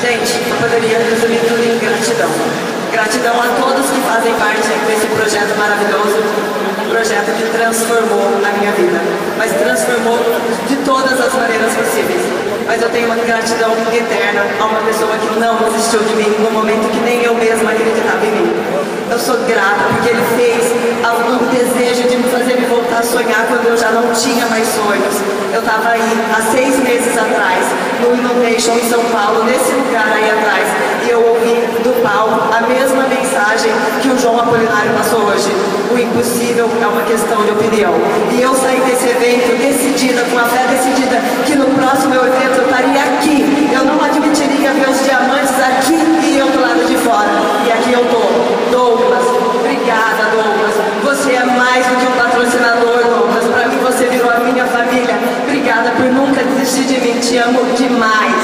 Gente, eu poderia resumir tudo em gratidão. Gratidão a todos que fazem parte desse projeto maravilhoso, um projeto que transformou a minha vida, mas transformou de todas as maneiras possíveis. Mas eu tenho uma gratidão eterna a uma pessoa que não desistiu de mim no momento que nem eu mesma acreditava em mim. Eu sou grata porque ele fez o desejo de me fazer me voltar a sonhar quando eu já não tinha mais sonhos. Eu estava aí há seis meses atrás, no Innovation em São Paulo, nesse lugar aí atrás, e eu ouvi do palco a mesma mensagem que o João Apolinário passou hoje. O impossível é uma questão de opinião. E eu saí desse evento decidida, com a fé decidida, que no próximo evento eu estaria aqui. Eu não admitiria ver os diamantes aqui e eu do lado de fora. E aqui eu tô. Douglas, obrigada Douglas. Você é mais do que um patrocinador, Douglas. Para mim você virou a minha família. Obrigada por nunca desistir de mim. Te amo demais.